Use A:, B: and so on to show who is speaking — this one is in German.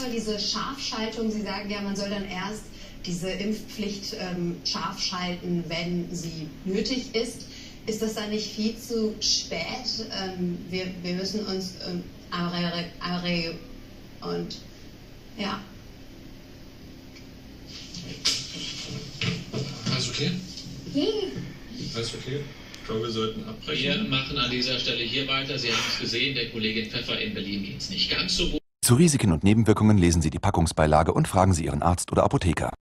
A: soll diese Scharfschaltung, Sie sagen ja, man soll dann erst diese Impfpflicht ähm, scharf schalten, wenn sie nötig ist. Ist das dann nicht viel zu spät? Ähm, wir, wir müssen uns ähm, und ja.
B: Alles okay?
A: Yeah.
B: Alles okay? Ich glaube, wir sollten abbrechen.
C: Wir machen an dieser Stelle hier weiter. Sie haben es gesehen, der Kollegin Pfeffer in Berlin geht es nicht ganz so gut.
D: Zu Risiken und Nebenwirkungen lesen Sie die Packungsbeilage und fragen Sie Ihren Arzt oder Apotheker.